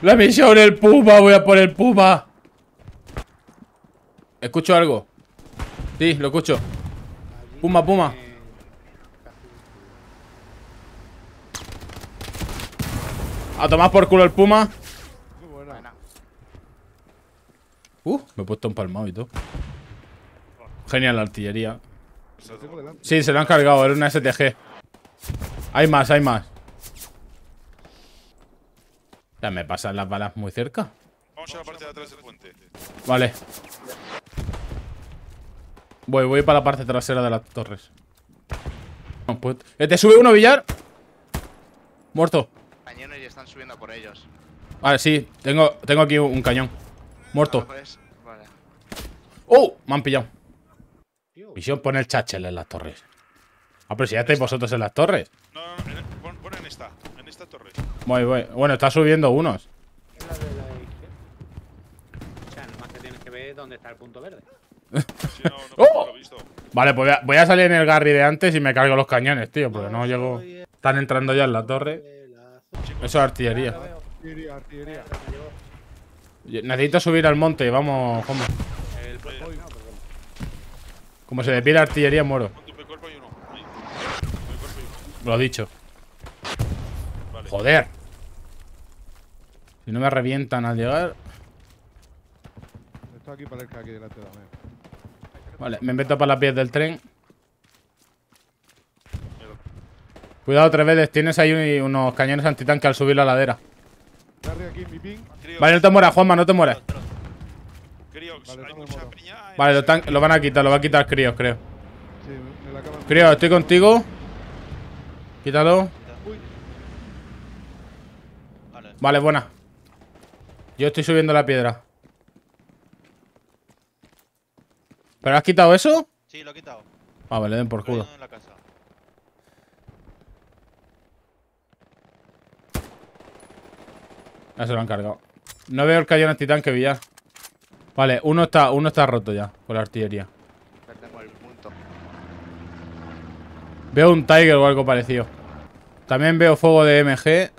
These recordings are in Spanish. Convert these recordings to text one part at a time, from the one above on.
La misión, el puma, voy a por el puma. Escucho algo. Sí, lo escucho. Puma, puma. A tomar por culo el puma. Uh, me he puesto un palmado y todo. Genial la artillería. Sí, se lo han cargado, era una STG. Hay más, hay más. Ya me pasan las balas muy cerca. Vamos a la parte de atrás del puente. Vale. Voy, voy para la parte trasera de las torres. No, pues- ¡Eh, te sube uno, Villar! Muerto. Cañones y están subiendo por ellos. Vale, sí, tengo, tengo aquí un cañón. Muerto. Pues, vale. ¡Oh! Me han pillado. Misión poner chachel en las torres. Ah, pero si ya estáis vosotros en las torres. No, no, no, en- pon, pon en esta, en esta torre. Voy, voy. Bueno, está subiendo unos. Es la de la izquierda. O sea, nomás que tienes que ver dónde está el punto verde. Sí, no, no, ¡Oh! lo he visto. Vale, pues voy a, voy a salir en el Garry de antes y me cargo los cañones, tío, porque no llego. Están entrando ya en la torre. Eso es artillería. Artillería, artillería. Necesito subir al monte, vamos, Oye, Como se despide artillería, muero. Lo he dicho. Vale. Joder. Si no me revientan al llegar. Está aquí para el que aquí delante también. Vale, me meto para las vías del tren. Cuidado, tres veces. Tienes ahí unos cañones antitanque al subir la ladera. Aquí mi ping. Vale, no te mueras, Juanma, no te mueras. Vale, lo, tan- lo van a quitar, lo va a quitar críos, creo. Sí, me la acaban. Críos, estoy contigo. Quítalo. Vale, buena. Yo estoy subiendo la piedra. ¿Pero has quitado eso? Sí, lo he quitado. Ah, vale, den por culo. en la casa. Ya se lo han cargado. No veo el cañón antitanque, Villar. Vale, uno está, uno está roto ya con la artillería. Perdemos el punto. Veo un Tiger o algo parecido. También veo fuego de MG.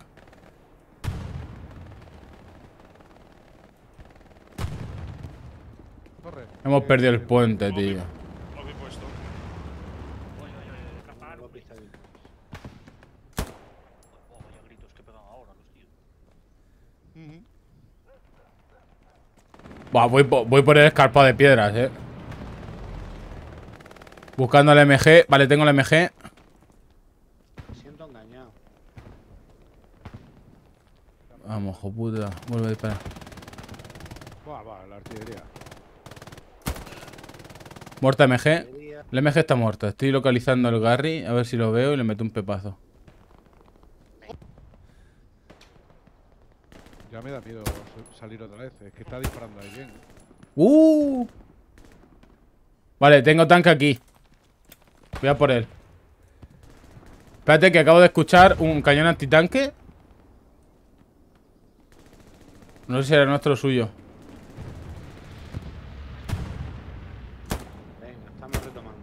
Corre. Hemos perdido el puente, tío. Lo he puesto. Algo pista de- Oh, vaya gritos que pegan ahora los tíos. Buah, voy, voy por el escarpado de piedras, eh. Buscando el MG. Vale, tengo el MG. Me siento engañado. Vamos, hijo puta. Vuelve a disparar. Buah, va, la artillería. Muerta MG. El MG está muerto. Estoy localizando el Garry. A ver si lo veo y le meto un pepazo. Ya me da miedo salir otra vez. Es que está disparando ahí bien. ¡Uh! Vale, tengo tanque aquí. Voy a por él. Espérate que acabo de escuchar un cañón antitanque. No sé si era nuestro o suyo. Venga, estamos retomando.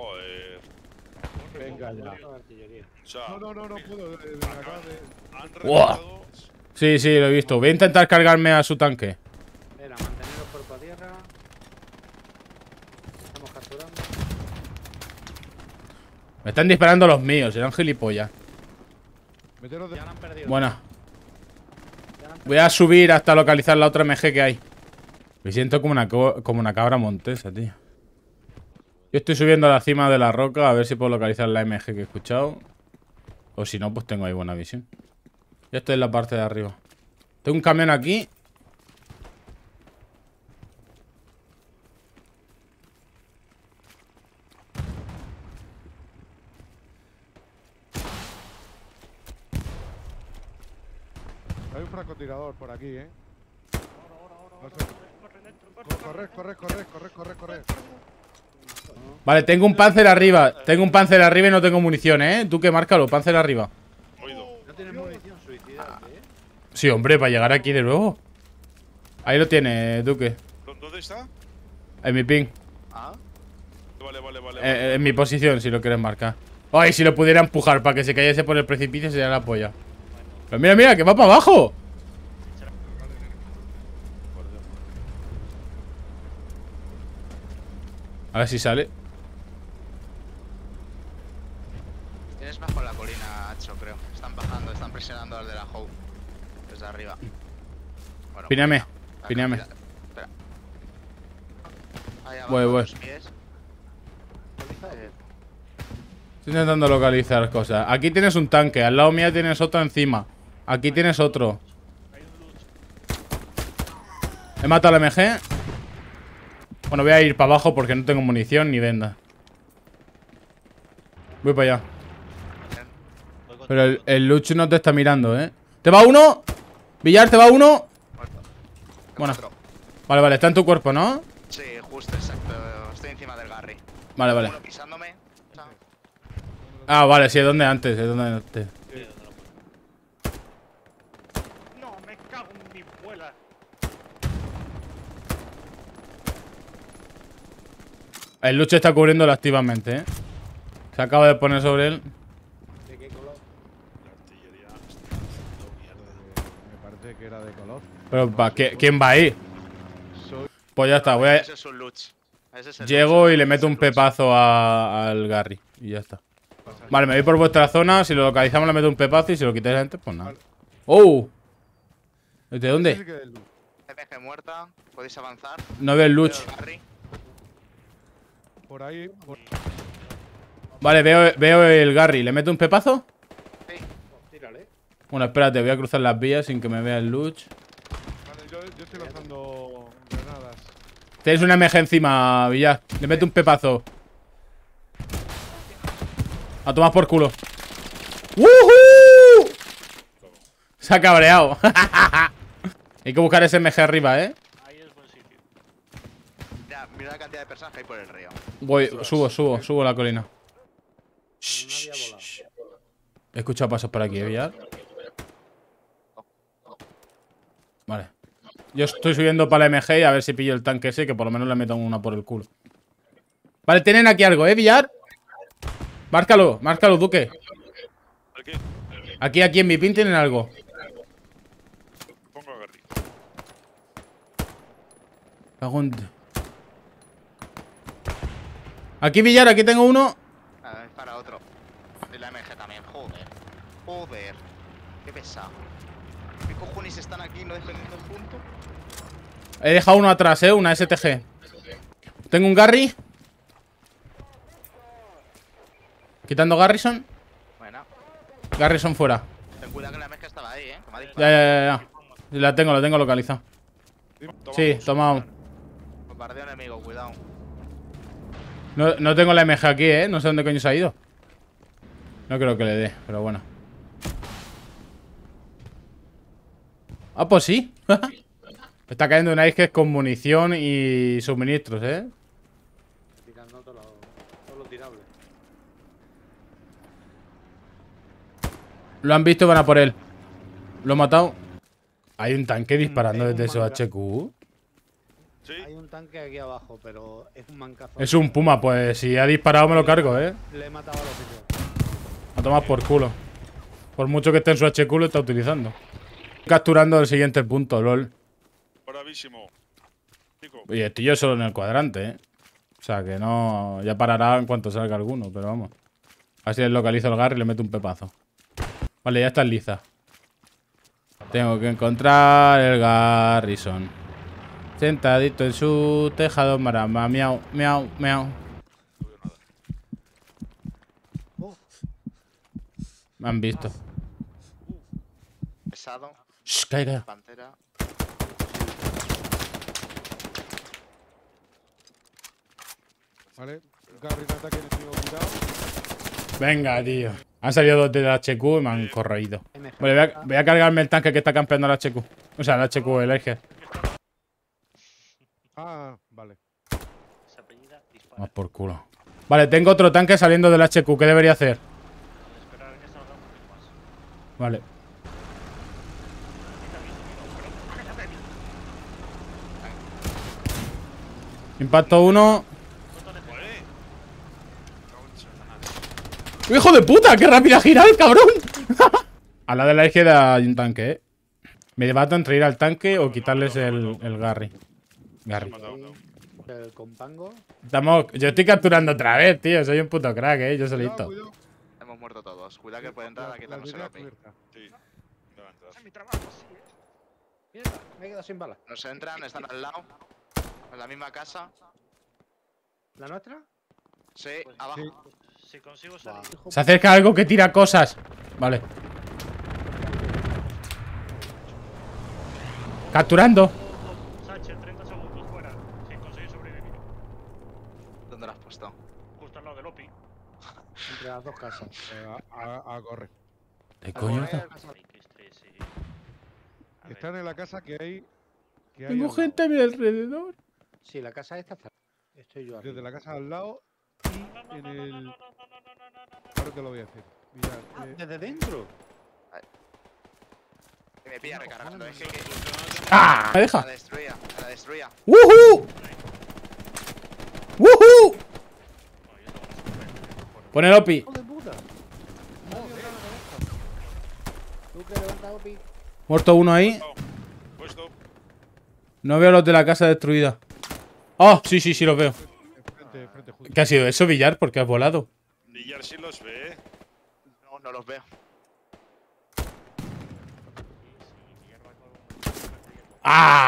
Joder. Venga ya. O sea, No, no, no, no puedo. eh, de. han. Sí, sí, lo he visto. Voy a intentar cargarme a su tanque. Espera, mantener los cuerpos a tierra. Estamos capturando. Me están disparando los míos, serán gilipollas. Meteros de. Ya la han perdido. Buena. Voy a subir hasta localizar la otra MG que hay. Me siento como una, co- como una cabra montesa, tío. Yo estoy subiendo a la cima de la roca a ver si puedo localizar la MG que he escuchado. O si no, pues tengo ahí buena visión. Ya estoy en la parte de arriba. Tengo un camión aquí. Hay un francotirador por aquí, eh. Corre, corre, corre, corre, corre, corre. Vale, tengo un panzer arriba. Tengo un panzer arriba y no tengo munición, ¿eh? Tú que márcalo, panzer arriba. No tienes munición, suicidarte, eh. Sí, hombre, para llegar aquí de nuevo. Ahí lo tiene, Duque. ¿Dó- ¿Dónde está? En mi ping. Ah, Vale, vale, vale. Eh, en mi posición, si lo quieres marcar. Ay, si lo pudiera empujar para que se cayese por el precipicio sería la polla. Pero mira, mira, que va para abajo. A ver si sale. Tienes bajo la colina, Hacho, creo. Están bajando, están presionando al de la Hope. Desde arriba. Bueno, Píname, acá, píname. Espera. Ahí abajo, Voy, voy. pies. Eh, Estoy intentando localizar cosas. Aquí tienes un tanque, al lado mía tienes otro encima. Aquí tienes otro. He matado al MG. Bueno, voy a ir para abajo porque no tengo munición ni venda. Voy para allá. Pero el, el Luch no te está mirando, ¿eh? ¿Te va uno? Villar, ¿te va uno? muerto. Bueno. Vale, vale, está en tu cuerpo, ¿no? Sí, justo, exacto. Estoy encima del Garry. Vale, vale. Uno pisándome. Chao. Ah, vale, sí, es donde antes, es donde antes. No, me cago en mi vuela. El Luch está cubriéndolo activamente, ¿eh? Se acaba de poner sobre él. ¿De qué color? La artillería está haciendo mierda. Me parece que era de color. Pero, ¿pa qué- ¿quién va ahí? Pues ya está, voy a... Llego y le meto un pepazo a- al Gary. Y ya está. Vale, me voy por vuestra zona. Si lo localizamos, le meto un pepazo. Y si lo quitáis antes, pues nada. ¡Oh! ¿De dónde? muerta. Podéis avanzar. No veo el Luch. Garry. Por ahí. por- Vale, veo, veo el Gary. ¿Le meto un pepazo? Sí. Tírale. Bueno, espérate, voy a cruzar las vías sin que me vea el Luch. Vale, yo, yo estoy lanzando granadas. Tenéis una MG encima, Villar. Le meto un pepazo. A tomar por culo. ¡Woohoo! Se ha cabreado. Hay que buscar ese MG arriba, ¿eh? Ahí es buen sitio. Mira, mira la cantidad de personas que hay por el río. Voy, subo, subo, subo la colina. He escuchado pasos por aquí, ¿eh, Villar? Vale. Yo estoy subiendo para la MG y a ver si pillo el tanque ese, que por lo menos le meto una por el culo. Vale, tienen aquí algo, ¿eh, Villar? Márcalo, márcalo, Duque. Aquí, Aquí, aquí en mi pin tienen algo. pongo Aquí, Villar, aquí tengo uno. Nada, para otro. De la MG también. Joder. Joder. Qué pesado. ¿Qué cojones están aquí no defendiendo el punto? He dejado uno atrás, ¿eh? Una STG. Tengo un Garry. Quitando Garrison. Bueno, Garrison fuera. ten cuidado que la MG estaba ahí, eh. Que me ha Ya, ya, ya, ya. La tengo, la tengo localizada. Sí, toma. Bombardeo enemigo, cuidado. No, no tengo la MG aquí, ¿eh? No sé dónde coño se ha ido. No creo que le dé, pero bueno. Ah, pues sí. Me está cayendo una isque con munición y suministros, ¿eh? Tirando todo lo, todo lo tirable. Lo han visto y van a por él. Lo he matado. Hay un tanque disparando Hay un desde su. HQ. Sí, Hay un tanque aquí abajo, pero es un mancazo. Es un puma, pues si ha disparado me lo cargo, ¿eh? Le he matado a los sitios. A tomar por culo. Por mucho que esté en su HQ lo está utilizando. Capturando el siguiente punto, lol. Bravísimo. Chico, Y estoy yo solo en el cuadrante, ¿eh? O sea que no... Ya parará en cuanto salga alguno, pero vamos. Así le localizo el Garry y le meto un pepazo. Vale, ya está lisa. Tengo que encontrar el Garrison. Sentadito en su tejado marama. Miau, miau, miau. Me han visto. Pesado. Shh, caiga. Pantera. ¿Vale? Ataque, cuidado. Venga, tío. Han salido dos de la HQ y me han correído. Vale, voy a, cargarme el tanque que está campeando la HQ. O sea, la HQ, el eje. Ah, vale. Más por culo. Vale, tengo otro tanque saliendo del HQ. ¿Qué debería hacer? Vale. Impacto 1. ¡Hijo de puta! ¡Qué rápida ha girado el cabrón! a la de la izquierda hay un tanque, ¿eh? Me debato entre ir al tanque o quitarles el, el Garry. Garry. El compango. Estamos... Yo estoy capturando otra vez, tío. Soy un puto crack, ¿eh? Yo solito. cuidado. Hemos muerto todos. Cuidado que puede entrar a quitarnos el cubierta. Sí. Es mi trabajo, ¿eh? Mierda, me he quedado sin balas. Nos entran, están al lado. En la misma casa. ¿La nuestra? Sí, Pues abajo. Sí. Si consigo salir. Hijo Se acerca algo que tira cosas. Vale. Capturando. Sánchez, 30 segundos fuera. Si conseguís sobrevivir. ¿Dónde lo has puesto? Justo al lado del OPI. entre las dos casas. Eh, a, a- a correr. ¿Qué coño está? Están en la casa que hay. Que hay Tengo lado. gente a mi alrededor. Sí, la casa esta está. Estoy yo aquí. Desde la casa al lado y no, en no, no, el. no, no, no, no, no, no, no. Ahora te lo voy a. Mira, Ah, eh, desde dentro. Que me pilla recargando. Es que, que ¡Ah! Me la deja. destruía, la destruía. ¡Woohoo! ¡Woohoo! Pon el OPI. Que. Muerto uno ahí. No veo los de la casa destruida. ¡Oh! Sí, sí, sí, los veo. ¿Qué ha sido eso, Villar? ¿Por qué has volado? Villar sí los ve. No, no los veo. ¡Ah!